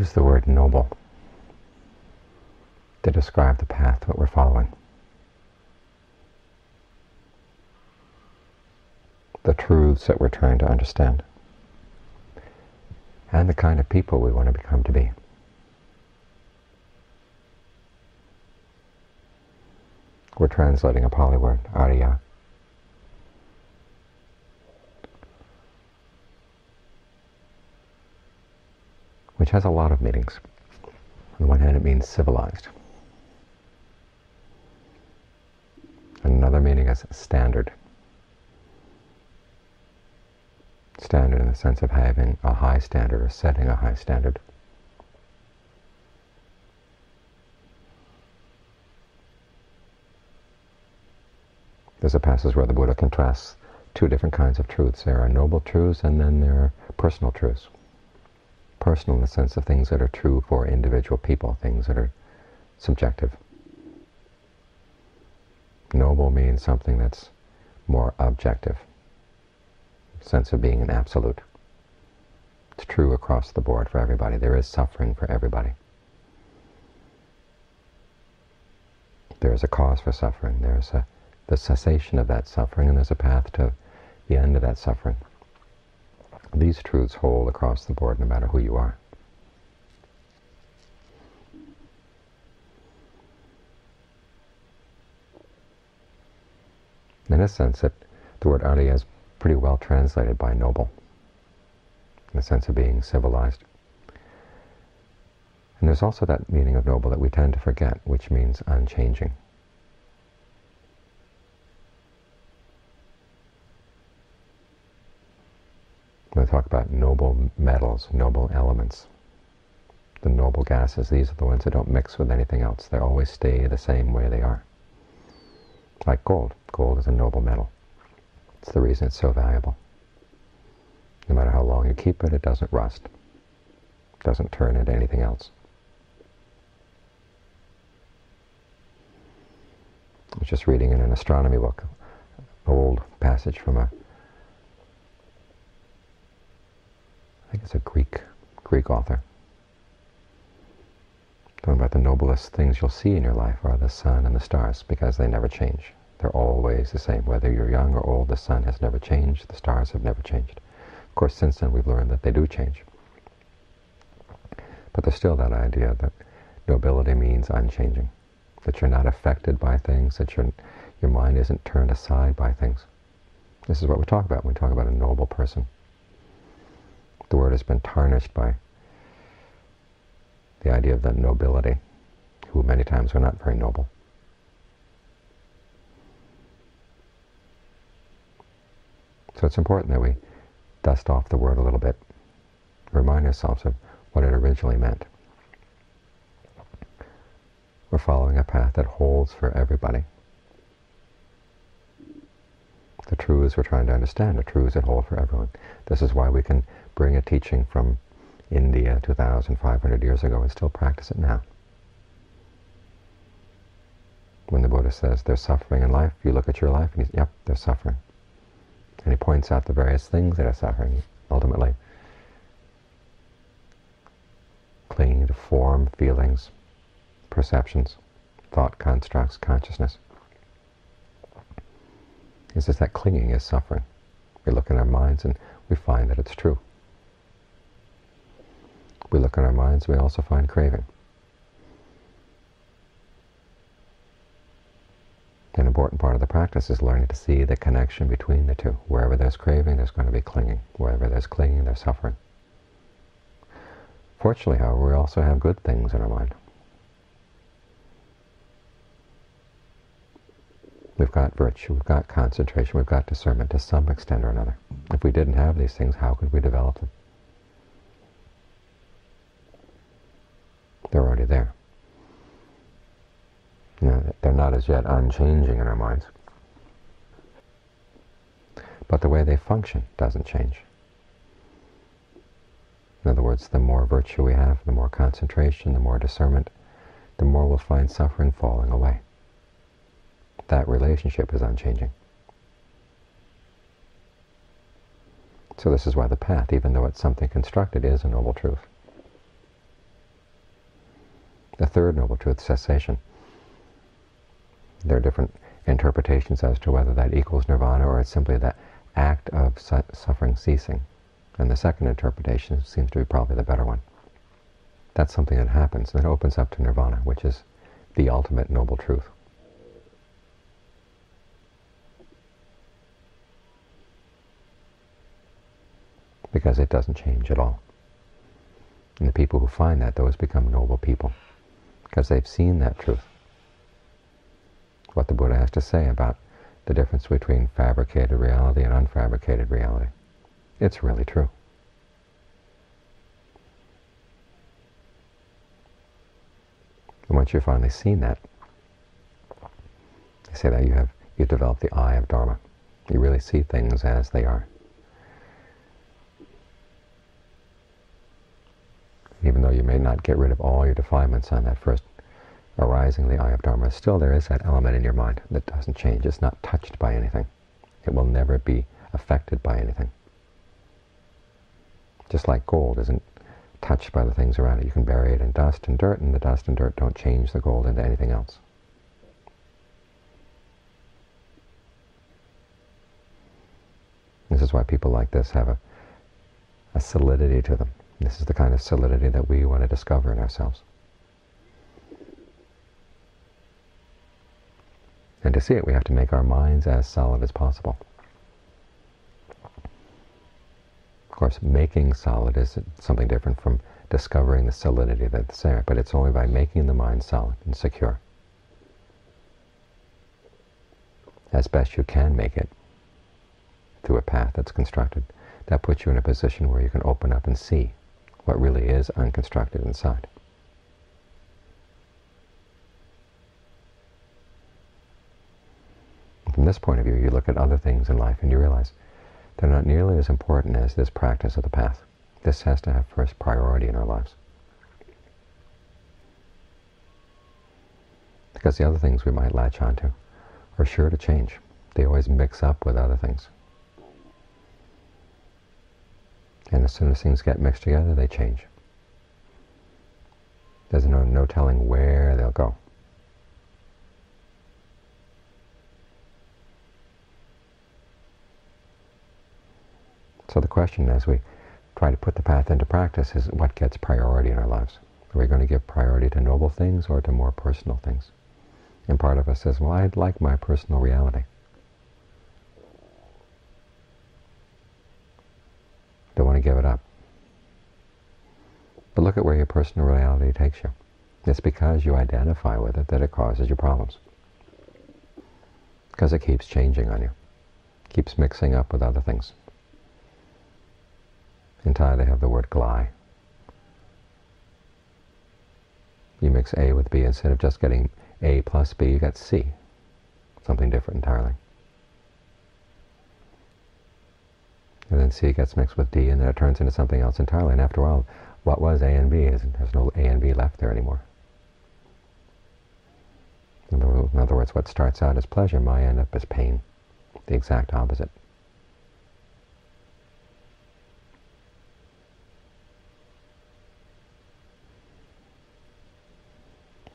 use the word noble to describe the path that we're following. The truths that we're trying to understand. And the kind of people we want to become to be. We're translating a Pali word, Arya. Which has a lot of meanings. On the one hand, it means civilized. Another meaning is standard. Standard in the sense of having a high standard or setting a high standard. There's a passage where the Buddha contrasts two different kinds of truths. There are noble truths and then there are personal truths. Personal in the sense of things that are true for individual people, things that are subjective. Noble means something that's more objective, sense of being an absolute. It's true across the board for everybody. There is suffering for everybody. There is a cause for suffering. There is a the cessation of that suffering, and there's a path to the end of that suffering. These truths hold across the board no matter who you are. In a sense, the word Arya is pretty well translated by noble, in the sense of being civilized. And there's also that meaning of noble that we tend to forget, which means unchanging. When we talk about noble metals, noble elements, the noble gases, these are the ones that don't mix with anything else. They always stay the same way they are. Like gold. Gold is a noble metal. It's the reason it's so valuable. No matter how long you keep it, it doesn't rust. It doesn't turn into anything else. I was just reading in an astronomy book, an old passage from a I think it's a Greek, Greek author. Talking about the noblest things you'll see in your life are the sun and the stars because they never change. They're always the same. Whether you're young or old, the sun has never changed, the stars have never changed. Of course, since then we've learned that they do change. But there's still that idea that nobility means unchanging, that you're not affected by things, that your, your mind isn't turned aside by things. This is what we talk about when we talk about a noble person the word has been tarnished by the idea of the nobility, who many times are not very noble. So it's important that we dust off the word a little bit, remind ourselves of what it originally meant. We're following a path that holds for everybody. The truths we're trying to understand are truths that hold for everyone. This is why we can bring a teaching from India 2,500 years ago and still practice it now. When the Buddha says there's suffering in life, you look at your life and you, yep, there's suffering. And he points out the various things that are suffering, ultimately. Clinging to form, feelings, perceptions, thought constructs, consciousness. He says that clinging is suffering. We look in our minds and we find that it's true. We look in our minds, we also find craving. An important part of the practice is learning to see the connection between the two. Wherever there's craving, there's going to be clinging. Wherever there's clinging, there's suffering. Fortunately, however, we also have good things in our mind. We've got virtue, we've got concentration, we've got discernment to some extent or another. If we didn't have these things, how could we develop them? They're already there. They're not as yet unchanging in our minds. But the way they function doesn't change. In other words, the more virtue we have, the more concentration, the more discernment, the more we'll find suffering falling away. That relationship is unchanging. So this is why the path, even though it's something constructed, is a noble truth. The third Noble Truth, cessation. There are different interpretations as to whether that equals nirvana or it's simply that act of su suffering ceasing. And the second interpretation seems to be probably the better one. That's something that happens and it opens up to nirvana, which is the ultimate noble truth. Because it doesn't change at all. And the people who find that, those become noble people. Because they've seen that truth. What the Buddha has to say about the difference between fabricated reality and unfabricated reality. It's really true. And once you've finally seen that, they say that you have you develop the eye of Dharma. You really see things as they are. Even though you may not get rid of all your defilements on that first arising the eye of Dharma, still there is that element in your mind that doesn't change. It's not touched by anything. It will never be affected by anything. Just like gold isn't touched by the things around it. You can bury it in dust and dirt, and the dust and dirt don't change the gold into anything else. This is why people like this have a, a solidity to them. This is the kind of solidity that we want to discover in ourselves. And to see it, we have to make our minds as solid as possible. Of course, making solid is something different from discovering the solidity that's there, but it's only by making the mind solid and secure. As best you can make it through a path that's constructed, that puts you in a position where you can open up and see what really is unconstructed inside. From this point of view, you look at other things in life and you realize they're not nearly as important as this practice of the path. This has to have first priority in our lives. Because the other things we might latch onto are sure to change. They always mix up with other things. And as soon as things get mixed together, they change. There's no, no telling where they'll go. So the question as we try to put the path into practice is what gets priority in our lives? Are we going to give priority to noble things or to more personal things? And part of us says, well, I'd like my personal reality. Don't want to give it up. But look at where your personal reality takes you. It's because you identify with it that it causes your problems. Because it keeps changing on you. Keeps mixing up with other things. In Thai they have the word glai. You mix A with B, instead of just getting A plus B, you get C. Something different entirely. And then C gets mixed with D, and then it turns into something else entirely. And after a while, what was A and B there's no A and B left there anymore. In other words, what starts out as pleasure might end up as pain. The exact opposite.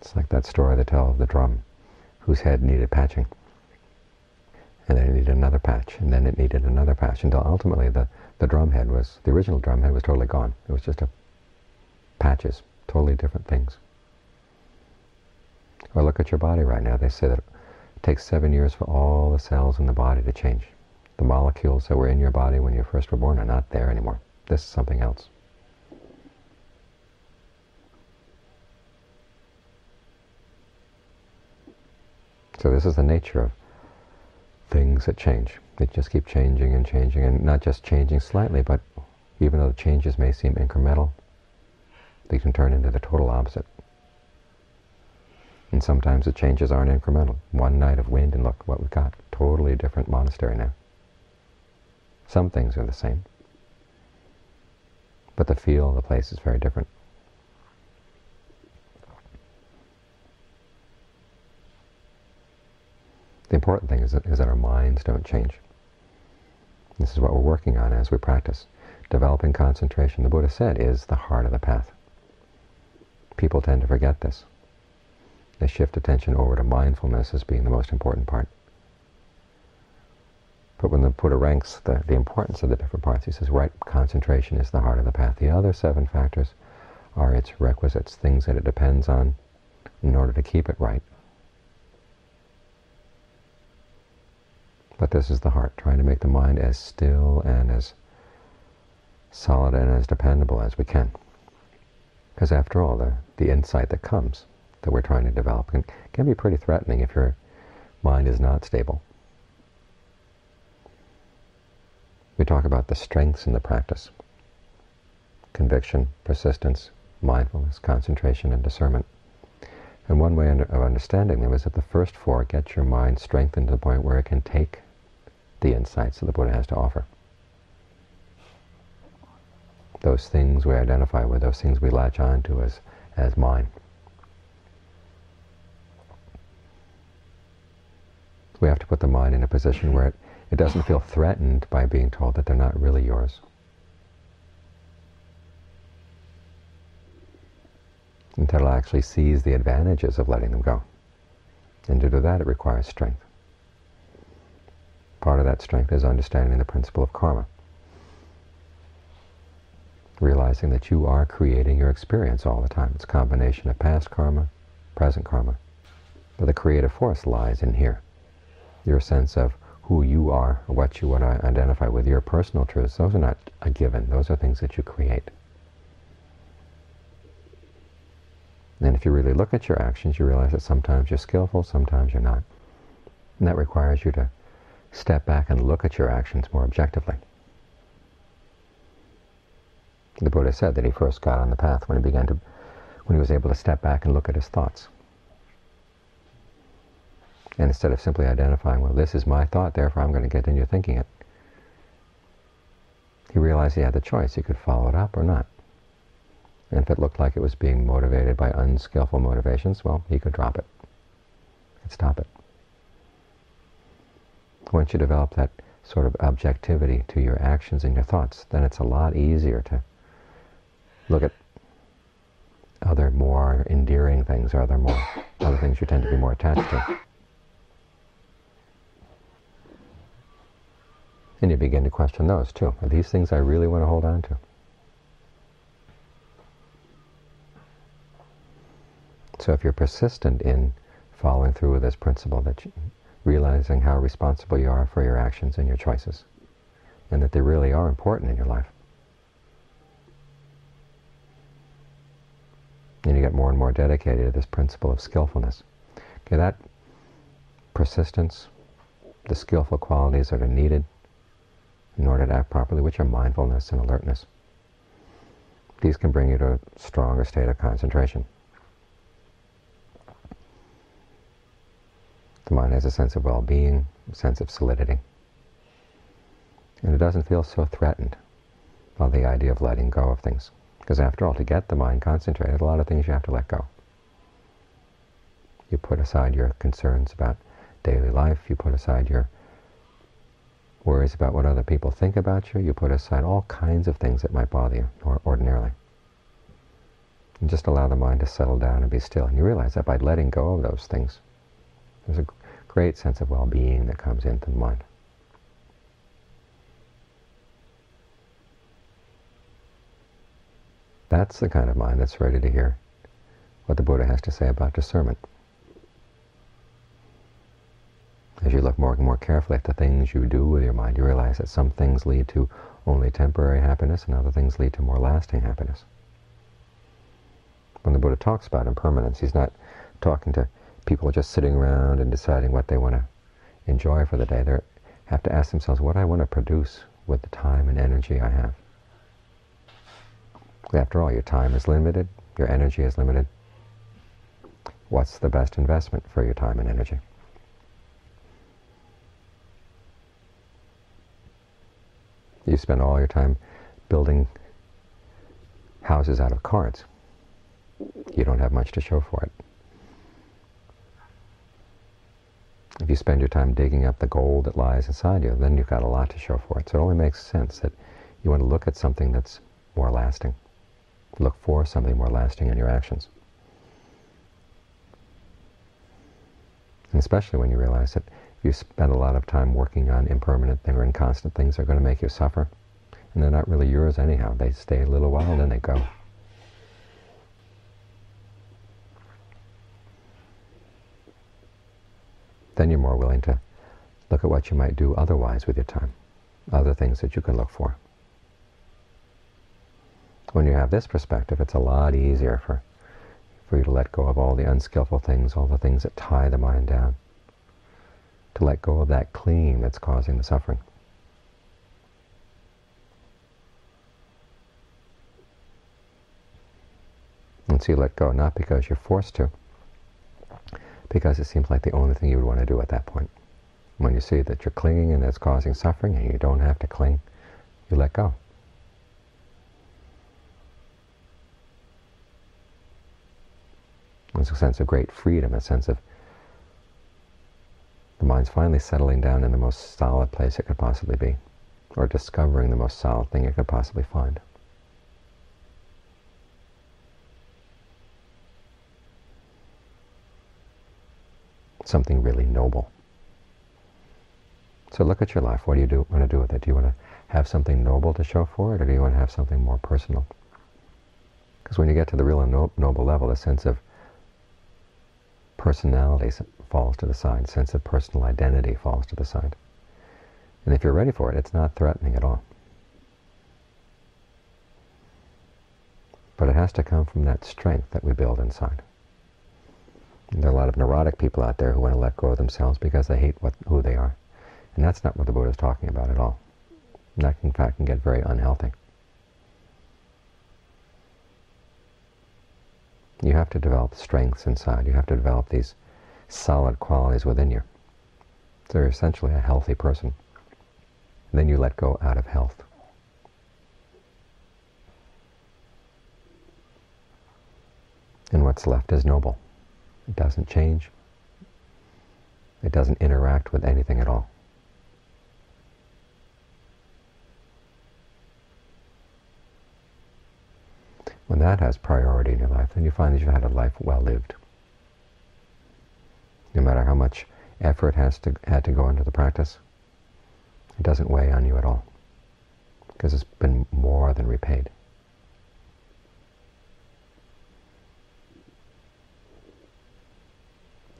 It's like that story they tell of the drum whose head needed patching. And then it needed another patch, and then it needed another patch, until ultimately the, the drum head was, the original drum head was totally gone. It was just a patches, totally different things. Or look at your body right now. They say that it takes seven years for all the cells in the body to change. The molecules that were in your body when you first were born are not there anymore. This is something else. So this is the nature of things that change. They just keep changing and changing, and not just changing slightly, but even though the changes may seem incremental, they can turn into the total opposite. And sometimes the changes aren't incremental. One night of wind, and look what we've got. Totally different monastery now. Some things are the same, but the feel of the place is very different. The important thing is that, is that our minds don't change. This is what we're working on as we practice. Developing concentration, the Buddha said, is the heart of the path. People tend to forget this. they shift attention over to mindfulness as being the most important part. But when the Buddha ranks the, the importance of the different parts, he says right concentration is the heart of the path. The other seven factors are its requisites, things that it depends on in order to keep it right. But this is the heart, trying to make the mind as still and as solid and as dependable as we can. Because after all, the, the insight that comes that we're trying to develop can, can be pretty threatening if your mind is not stable. We talk about the strengths in the practice. Conviction, persistence, mindfulness, concentration, and discernment. And one way of understanding them is that the first four get your mind strengthened to the point where it can take the insights that the Buddha has to offer. Those things we identify with, those things we latch on to as, as mine. We have to put the mind in a position where it, it doesn't feel threatened by being told that they're not really yours. until it actually sees the advantages of letting them go. And to do that, it requires strength. Part of that strength is understanding the principle of karma. Realizing that you are creating your experience all the time. It's a combination of past karma, present karma. But the creative force lies in here. Your sense of who you are, what you want to identify with, your personal truths, those are not a given. Those are things that you create. And if you really look at your actions, you realize that sometimes you're skillful, sometimes you're not. And that requires you to step back and look at your actions more objectively. The Buddha said that he first got on the path when he began to, when he was able to step back and look at his thoughts. And instead of simply identifying, well, this is my thought, therefore I'm going to continue thinking it, he realized he had the choice. He could follow it up or not. And if it looked like it was being motivated by unskillful motivations, well, he could drop it. and stop it. Once you develop that sort of objectivity to your actions and your thoughts, then it's a lot easier to look at other more endearing things, or other more other things you tend to be more attached to. And you begin to question those too. Are these things I really want to hold on to? So if you're persistent in following through with this principle, that you, realizing how responsible you are for your actions and your choices, and that they really are important in your life, and you get more and more dedicated to this principle of skillfulness. Okay, that persistence, the skillful qualities that are needed in order to act properly, which are mindfulness and alertness. These can bring you to a stronger state of concentration. The mind has a sense of well-being, a sense of solidity. And it doesn't feel so threatened by the idea of letting go of things. Because after all, to get the mind concentrated, a lot of things you have to let go. You put aside your concerns about daily life, you put aside your worries about what other people think about you, you put aside all kinds of things that might bother you ordinarily. And just allow the mind to settle down and be still. And you realize that by letting go of those things, there's a great sense of well-being that comes into the mind. That's the kind of mind that's ready to hear what the Buddha has to say about discernment. As you look more and more carefully at the things you do with your mind, you realize that some things lead to only temporary happiness and other things lead to more lasting happiness. When the Buddha talks about impermanence, he's not talking to people are just sitting around and deciding what they want to enjoy for the day. They have to ask themselves what I want to produce with the time and energy I have. After all, your time is limited, your energy is limited. What's the best investment for your time and energy? You spend all your time building houses out of cards. You don't have much to show for it. If you spend your time digging up the gold that lies inside you, then you've got a lot to show for it. So it only makes sense that you want to look at something that's more lasting. Look for something more lasting in your actions. And especially when you realize that if you spend a lot of time working on impermanent things or inconstant things that are going to make you suffer, and they're not really yours anyhow. They stay a little while, then they go. Then you're more willing to look at what you might do otherwise with your time, other things that you can look for. When you have this perspective, it's a lot easier for, for you to let go of all the unskillful things, all the things that tie the mind down, to let go of that clinging that's causing the suffering. And so you let go, not because you're forced to, because it seems like the only thing you would want to do at that point. When you see that you're clinging and that's causing suffering and you don't have to cling, you let go. There's a sense of great freedom, a sense of the mind's finally settling down in the most solid place it could possibly be, or discovering the most solid thing it could possibly find. Something really noble. So look at your life. What do you do, want to do with it? Do you want to have something noble to show for it, or do you want to have something more personal? Because when you get to the real no noble level, a sense of personality falls to the side, sense of personal identity falls to the side. And if you're ready for it, it's not threatening at all. But it has to come from that strength that we build inside. There are a lot of neurotic people out there who want to let go of themselves because they hate what, who they are. And that's not what the Buddha is talking about at all. And that, in fact, can get very unhealthy. You have to develop strengths inside. You have to develop these solid qualities within you. So you're essentially a healthy person. And then you let go out of health. And what's left is noble. It doesn't change. It doesn't interact with anything at all. When that has priority in your life, then you find that you've had a life well lived. No matter how much effort has to had to go into the practice, it doesn't weigh on you at all because it's been more than repaid.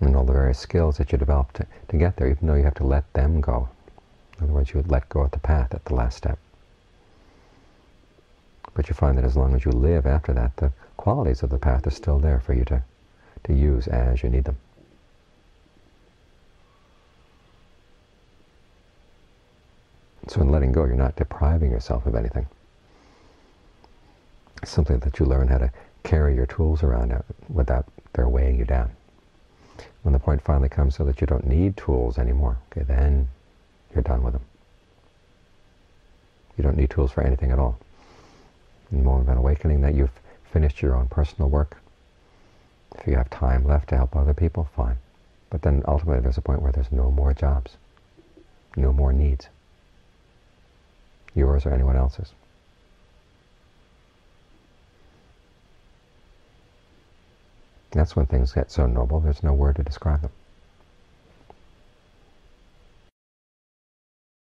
And all the various skills that you develop to, to get there, even though you have to let them go. In other words, you would let go of the path at the last step. But you find that as long as you live after that, the qualities of the path are still there for you to, to use as you need them. So in letting go, you're not depriving yourself of anything. It's simply that you learn how to carry your tools around uh, without their weighing you down. When the point finally comes so that you don't need tools anymore, okay, then you're done with them. You don't need tools for anything at all in the moment of an awakening that you've finished your own personal work. If you have time left to help other people, fine. But then ultimately there's a point where there's no more jobs, no more needs, yours or anyone else's. That's when things get so noble, there's no word to describe them.